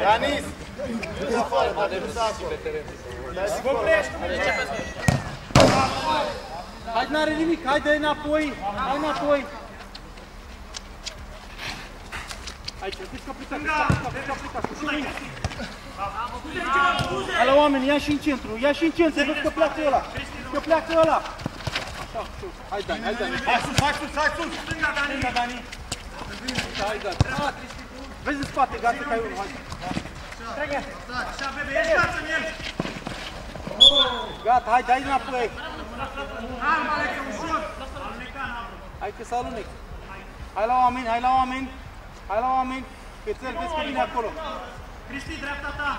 Ianis! Afară, dar nu s-a acolo. Hai, n-are nimic, hai de înapoi, hai înapoi. Aici, știți că plecați, plecați, plecați, plecați, cu și mine. Hai la oameni, ia și în centru, ia și în centru, vezi că pleacă ăla, că pleacă ăla. Așa, sus. hai Dani, hai Dani. Hai sus, hai sus, hai sus! Stânga Dani. Așa, hai gata. Vezi în spate, gata, că ai unul, hai. Gata, hai, dai înapoi. Calma, Alexe, ușor! Hai că să alunec. Hai la oameni, hai la oameni. Hai la oameni. Cățel, vezi că vine acolo. Cristi, dreapta ta!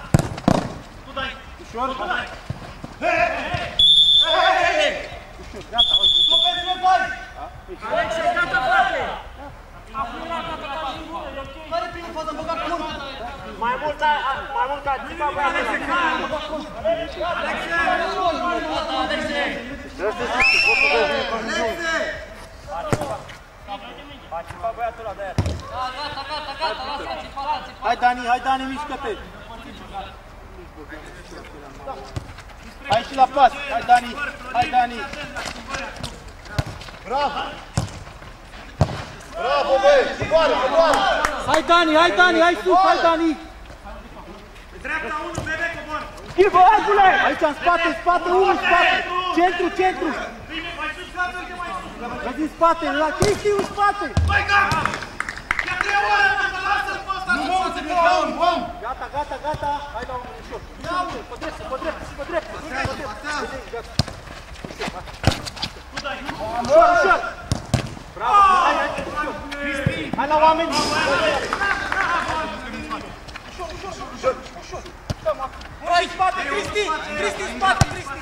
Tu dai! Ușor. Tu dai! Ușor, gata, hai. Alexe, gata, frate! Mai mult, a- a- mai mult ca țipa băiatul ăla. A țipa băiatul ăla de aia. Hai Dani, hai Dani, mișcă-te. Hai și la pas. Hai Dani, hai Dani. Bravo! Bravo, băi! Coboară, coboară! Hai Dani, hai Dani, hai sus, hai Dani. Dreapta 1, bebe, cobor! Aici în spate, în spate, unul în spate. Centru, centru. Bine, mai sus, gata, uite mai sus! Vezi în spate, la Cristi în spate. Mai gata! Ia trei ore, mă, lasă-l pe ăsta! Nu mă uite pe la un, bom! Gata, gata, gata. Hai la unul ușor. Ia unul, pe drept, pe drept, pe drept. Pasează, pasează! Ușor, ușor. Bravo, hai, hai, ușor. Hai la oameni. Hai, în spate, Cristi! Cristi, în spate, Cristi!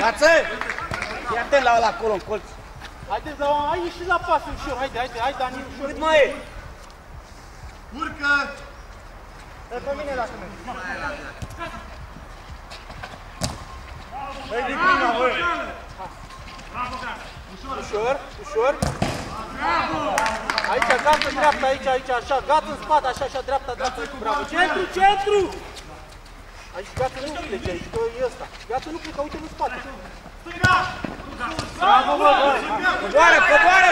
Gață! Fii atent la ăla acolo în colț. Haideți la oameni, hai și la pas ușor, haide, haide, hai Dani, ușor. Cât mai e? Urcă! Dă-te mine dacă mergi. Băi, din prima, băi! Ușor, ușor. Aici, gata, dreapta, aici, aici, așa, gata în spate, așa, așa, dreapta, dreapta, bravo. Centru, centru! Aici, gata, nu plece aici, că e ăsta. Gata, nu plecă, uite în spate. Bravo, bă, bă. Coboară, coboară!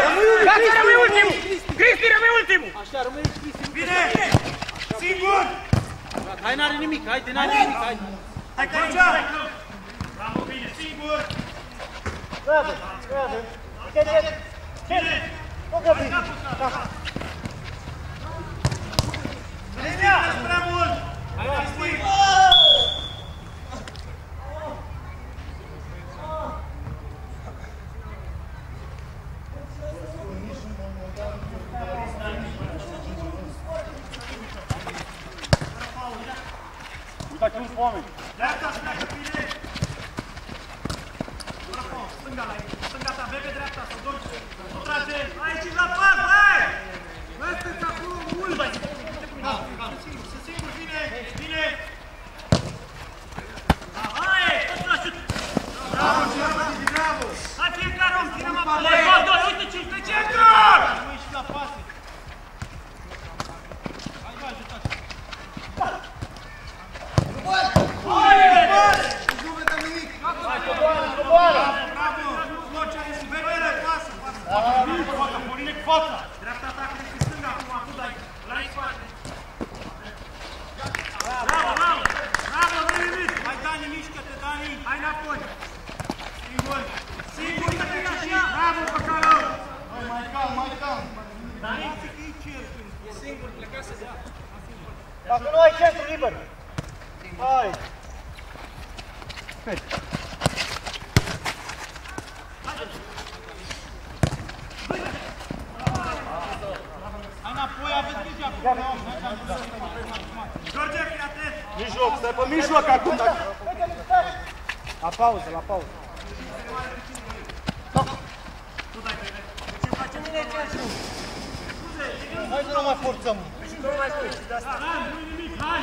Gata, Cristi, rămâi ultimul! Cristi. Cristi, rămâi ultimul! Așa, rămâi Cristi. Bine! Singur! Gata, Hai, n-are nimic, haide, n-are nimic, hai. Hai că aici! Bravo, bine, singur! Bravo, bravo. Bine, bine. Nu grăbi. Cristi, dați prea mult! Hai, Cristi! Uitați, nu oameni. Dreapta, pleacă bine! Bravo, stânga la ei, stânga ta, bebe dreapta, să dormi, nu trage! Aici la pas, hai! Lasă-ți acolo mult! Sunt singur, sunt singur, bine, bine! Hai, tot la șut! Bravo, Giovanni, bravo! Hai fiecare om, ținem acolo! Hai, doi, uite ce pe centru! Rămâi și la pase. Hai, vă ajutați. Nu vedem nimic! Bravo! Flocea, ești bebele, pasă! Fața, Porine, fața! Dreapta ta, Cristi, stânga, acum, acum dai, la în spate. Bravo, bravo! Bravo, nu nimic! Hai, Dani, mișcă-te, Dani! Hai înapoi! Singur! Singur, uite-te așa! Bravo, Păcălău! Băi, mai calm, mai calm! Dani, e singur, plecase de Dacă nu ai centru liber. Hai. Hai înapoi, aveți grijă acolo. George, fii atent! Mijloc, stai pe mijloc acum. dacă- La pauză, la pauză. Tu dai, bebe! Ce face mine centru? Hai să nu mai forțăm! Nu mai spui. de asta. Hai, nu nimic, hai!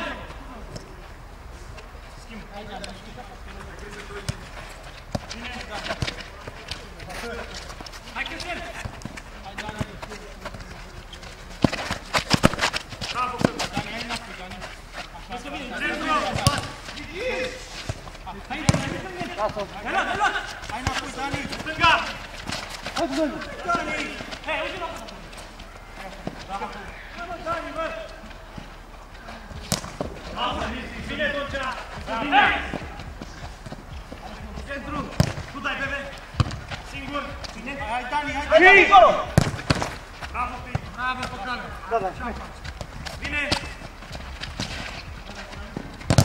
Hai, Cățel! Hai luat, hai luat! Hai înapoi, Dani! Stânga! Hai, Dani! Dani! Hei, uite la Bravo! Bravo, Dani, bă! Lasă, bine, Doncea! Bine! Centru! Tu dai, bebe! Singur! Bine! Hai, Dani, hai, Dani! Bravo, Pei! Bravo, Păcală! Da, da, hai. Bine!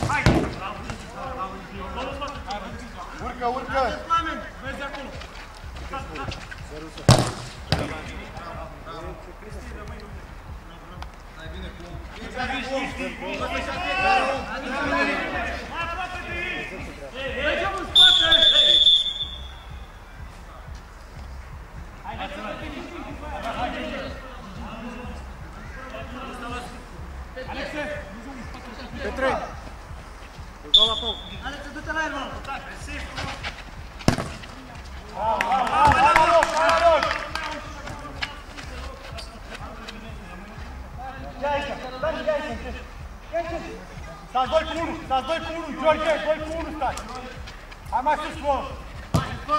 Hai! 2 cu 1, George, 2 cu 1 stați! Hai mai sus, mă! Fă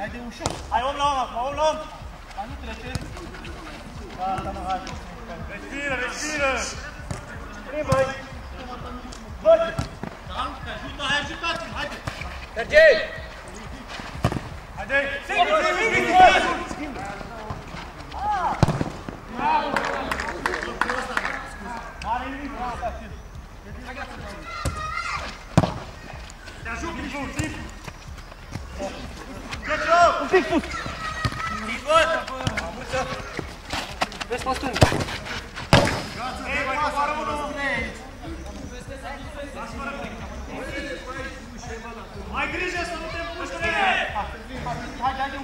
Hai om la om acum, om la om! Respiră, respiră! Bine, băi! Ajută, hai, ajutați-l, haide! Sergei! Haide! Singur, singur, singur! Mare nimic, asta, Te ajut, Nicu, Nicu! Un pic sus! Vezi pe stânga. Ei, mai coboară unul! Mai grijă să nu te împuște!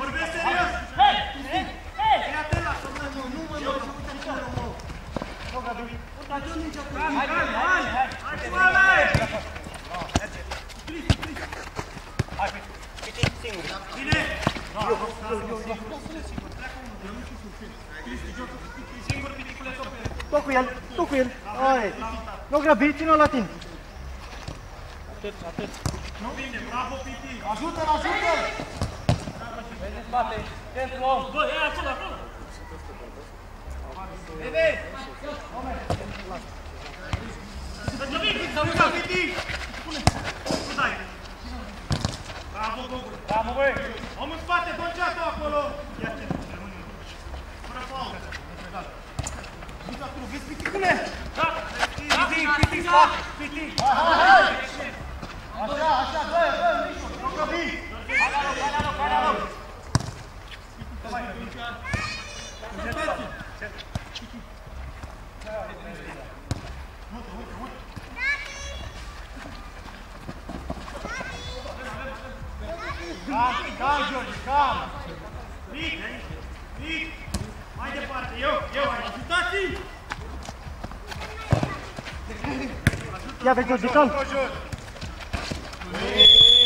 Vorbesc serios! Fii atent la somnă! Nu mă rog, să putem să Hai, hai, hai! Hai, oameni! Bine! Singur, piticule, tope! Tu cu el, tu cu el. Hai. Nu grăbi, ține-o la tine. Nu vine, bravo, Piti! Ajută-l, ajută-l! Vezi în spate, centru om. Bă, e acolo, acolo! Să vii, să uita, Piti! Pune! Nu dai! Bravo, Gogul! Bravo, băi! Om în spate, Doncea, tu acolo! Ia ce! Fără faulă! Du-te acolo, vezi piticule! Da! Piti, piti, spate! Piti! Hai, hai, hai! Așa, așa, dă dă Mișu, nu grăbi! Calm, calm, George, calm! Mic! Mic! Mai departe, eu, eu, ajutați-i! Ia vezi, George, calm. George! Bravo,